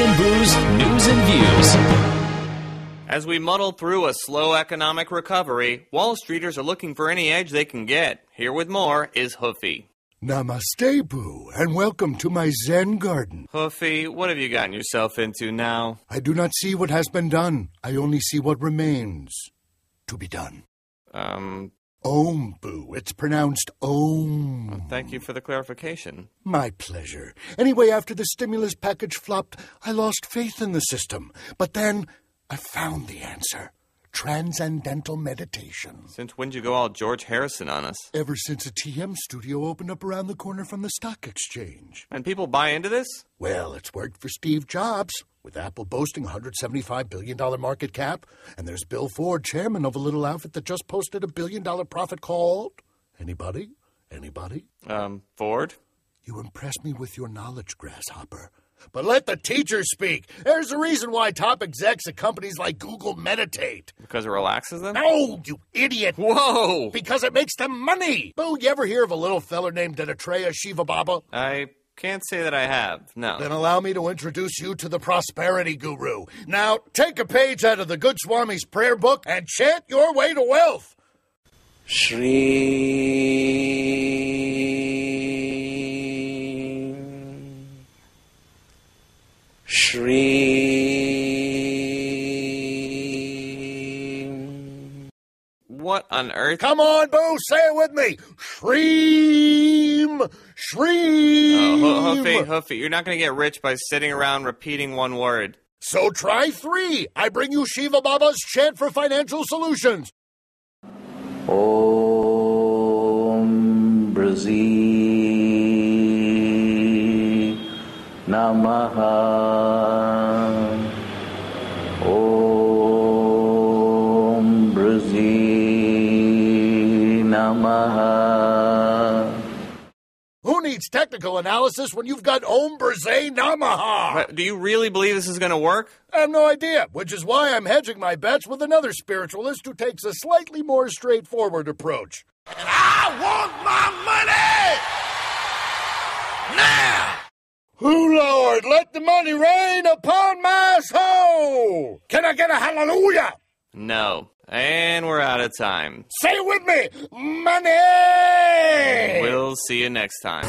and Boo's News and Views. As we muddle through a slow economic recovery, Wall Streeters are looking for any edge they can get. Here with more is Hoofy. Namaste, Boo, and welcome to my Zen garden. Hoofy, what have you gotten yourself into now? I do not see what has been done. I only see what remains to be done. Um, Om, Boo. It's pronounced Om. thank you for the clarification. My pleasure. Anyway, after the stimulus package flopped, I lost faith in the system. But then I found the answer transcendental meditation. Since when'd you go all George Harrison on us? Ever since a TM studio opened up around the corner from the stock exchange. And people buy into this? Well, it's worked for Steve Jobs, with Apple boasting a $175 billion market cap, and there's Bill Ford, chairman of a little outfit that just posted a billion dollar profit called. Anybody? Anybody? Um, Ford? You impress me with your knowledge, Grasshopper. But let the teachers speak. There's a reason why top execs at companies like Google meditate. Because it relaxes them? No, you idiot. Whoa! Because it makes them money. Boo, you ever hear of a little feller named Dattatreya Shiva Baba? I can't say that I have, no. Then allow me to introduce you to the prosperity guru. Now, take a page out of the Good Swami's prayer book and chant your way to wealth. Shri Shri What on earth? Come on, Boo, say it with me. Shreem! Oh, Ho- Hoofy, Hoofy, you're not going to get rich by sitting around repeating one word. So try three. I bring you Shiva Baba's chant for financial solutions. Om Brzee Namaha Om Brzee Namaha Who needs technical analysis when you've got Om Brzee Namaha? But do you really believe this is going to work? I have no idea, which is why I'm hedging my bets with another spiritualist who takes a slightly more straightforward approach. And I want my money! Now! Oh, Lord, let the money rain upon my soul! Can I get a hallelujah? No. And we're out of time. Say it with me! Money! See you next time.